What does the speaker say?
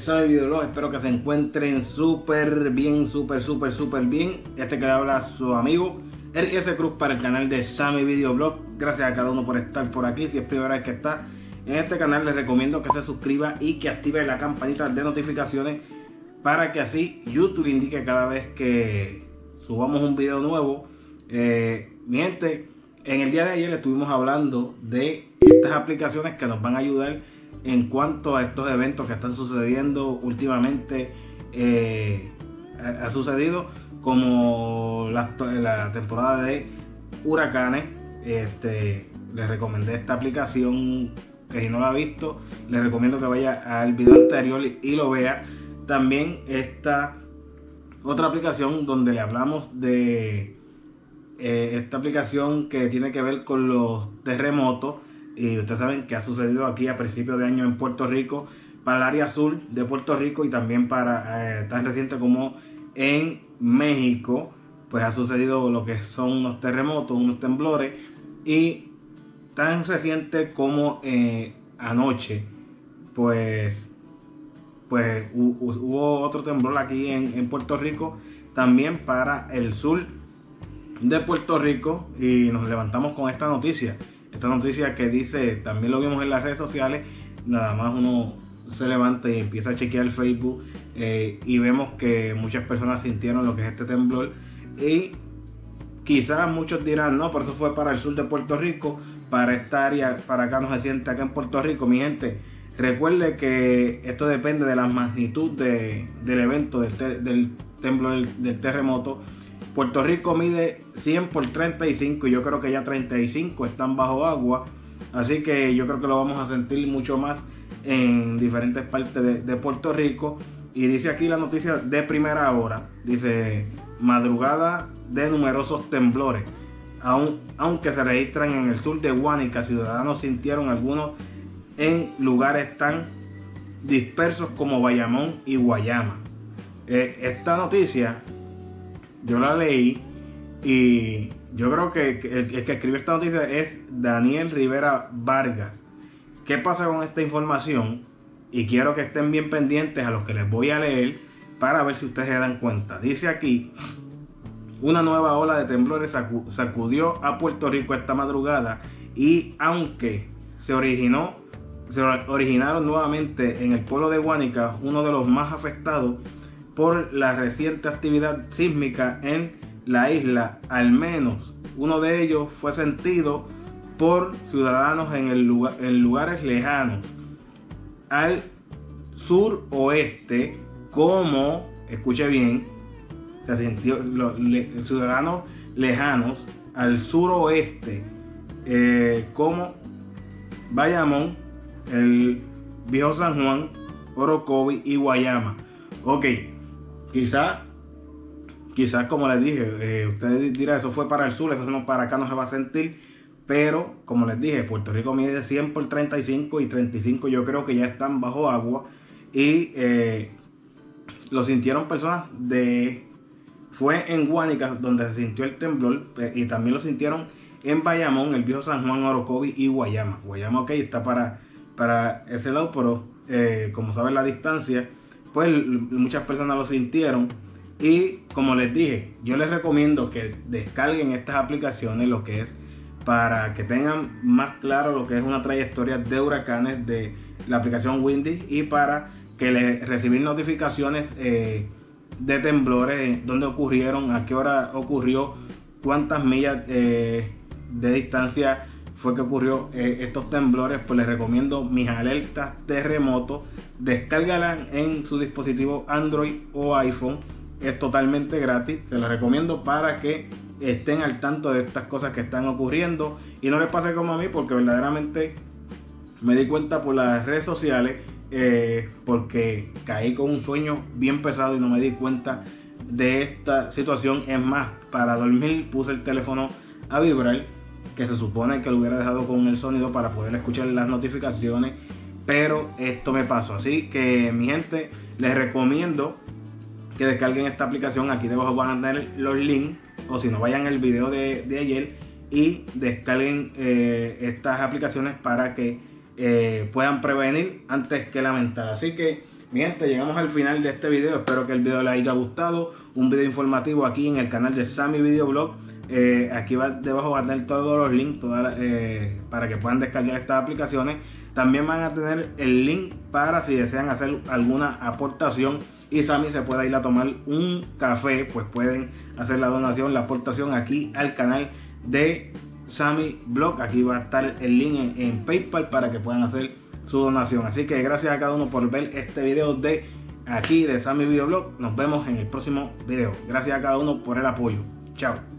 Sammy Videolog, espero que se encuentren súper bien, súper, súper, súper bien. Este que le habla su amigo Eric S. Cruz para el canal de Sammy Videoblog. Gracias a cada uno por estar por aquí. Si es primera vez que está en este canal, les recomiendo que se suscriba y que active la campanita de notificaciones para que así YouTube indique cada vez que subamos un video nuevo. Eh, mi gente, en el día de ayer estuvimos hablando de estas aplicaciones que nos van a ayudar en cuanto a estos eventos que están sucediendo últimamente. Eh, ha, sucedido como la, temporada de huracanes. Este, les recomendé esta aplicación que si no la ha visto, les recomiendo que vaya al video anterior y, lo vea. También esta otra aplicación donde le hablamos de eh, esta aplicación que tiene que ver con los terremotos y ustedes saben que ha sucedido aquí a principios de año en Puerto Rico, para el área sur de Puerto Rico y también para eh, tan reciente como en México, pues ha sucedido lo que son unos terremotos, unos temblores y tan reciente como eh, anoche, pues, pues hubo otro temblor aquí en, en Puerto Rico, también para el sur de Puerto Rico y nos levantamos con esta noticia esta noticia que dice, también lo vimos en las redes sociales, nada más uno se levanta y empieza a chequear el Facebook eh, y vemos que muchas personas sintieron lo que es este temblor y quizás muchos dirán, no, por eso fue para el sur de Puerto Rico, para esta área, para acá no se siente acá en Puerto Rico, mi gente. Recuerde que esto depende de la magnitud del evento, del, del temblor, del terremoto Puerto Rico mide 100 por 35 y yo creo que ya 35 están bajo agua. Así que yo creo que lo vamos a sentir mucho más en diferentes partes de, Puerto Rico. Y dice aquí la noticia de primera hora. Dice madrugada de numerosos temblores. aunque se registran en el sur de Guanica, ciudadanos sintieron algunos en lugares tan dispersos como Bayamón y Guayama. Eh, esta noticia yo la leí y yo creo que el, que escribió esta noticia es Daniel Rivera Vargas. ¿Qué pasa con esta información? Y quiero que estén bien pendientes a los que les voy a leer para ver si ustedes se dan cuenta. Dice aquí, una nueva ola de temblores sacudió a Puerto Rico esta madrugada y aunque se originó se originaron nuevamente en el pueblo de Guánica, uno de los más afectados por la reciente actividad sísmica en la isla. Al menos uno de ellos fue sentido por ciudadanos en, el lugar, en lugares lejanos. Al suroeste, como, escuche bien, se sintió los ciudadanos lejanos al suroeste, eh, como Bayamón, el Viejo San Juan, Orocovi y Guayama. Ok, Quizás, quizás como les dije, eh, ustedes dirán, eso fue para el sur, eso no, para acá no se va a sentir. Pero, como les dije, Puerto Rico mide 100 por 35 y 35 yo creo que ya están bajo agua. Y eh, lo sintieron personas de... Fue en Guánica donde se sintió el temblor eh, y también lo sintieron en Bayamón, el viejo San Juan, Orocovi y Guayama. Guayama, ok, está para, para ese lado, pero como saben la distancia, pues muchas personas lo sintieron. Y como les dije, yo les recomiendo que descarguen estas aplicaciones, lo que es para que tengan más claro lo que es una trayectoria de huracanes de la aplicación Windy y para que les recibir notificaciones eh, de temblores, dónde ocurrieron, a qué hora ocurrió, cuántas millas eh, de distancia fue que ocurrió eh, estos temblores, pues les recomiendo mis alertas terremotos. Descárgalas en su dispositivo Android o iPhone. Es totalmente gratis. Se las recomiendo para que estén al tanto de estas cosas que están ocurriendo. Y no les pase como a mí, porque verdaderamente me di cuenta por las redes sociales. Eh, porque caí con un sueño bien pesado y no me di cuenta de esta situación. Es más, para dormir puse el teléfono a vibrar, que se supone que lo hubiera dejado con el sonido para poder escuchar las notificaciones, pero esto me pasó. Así que mi gente, les recomiendo que descarguen esta aplicación. Aquí debajo van a tener los links, o si no, vayan al video de, ayer y descarguen eh, estas aplicaciones para que eh, puedan prevenir antes que lamentar. Así que, mi gente, llegamos al final de este video. Espero que el video les haya gustado. Un video informativo aquí en el canal de Sammy Videoblog. Eh, aquí va, debajo van a tener todos los links eh, para que puedan descargar estas aplicaciones. También van a tener el link para si desean hacer alguna aportación y Sammy se pueda ir a tomar un café, pues pueden hacer la donación, la aportación aquí al canal de Sammy Blog. Aquí va a estar el link en, PayPal para que puedan hacer su donación. Así que gracias a cada uno por ver este video de aquí de Sammy Videoblog. Nos vemos en el próximo video. Gracias a cada uno por el apoyo. Chao.